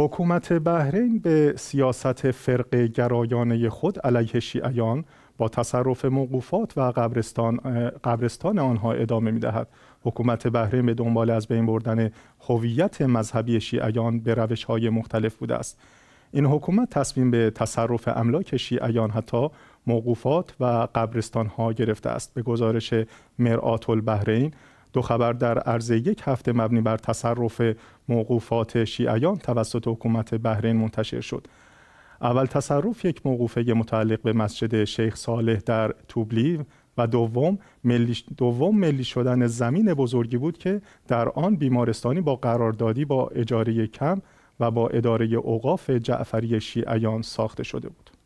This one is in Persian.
حکومت بحرین به سیاست فرق گرایانه خود علیه شیعیان با تصرف موقوفات و قبرستان, قبرستان آنها ادامه می دهد. حکومت بحرین به دنبال از بین بردن هویت مذهبی شیعیان به روش های مختلف بوده است. این حکومت تصمیم به تصرف املاک شیعیان حتی موقوفات و قبرستان ها گرفته است. به گزارش مرآت البحرین دو خبر در عرض یک هفته مبنی بر تصرف موقوفات شیعیان توسط حکومت بحرین منتشر شد. اول تصرف یک موقوفه متعلق به مسجد شیخ صالح در توبلی و دوم ملی, دوم ملی شدن زمین بزرگی بود که در آن بیمارستانی با قراردادی با اجاره کم و با اداره اوقاف جعفری شیعیان ساخته شده بود.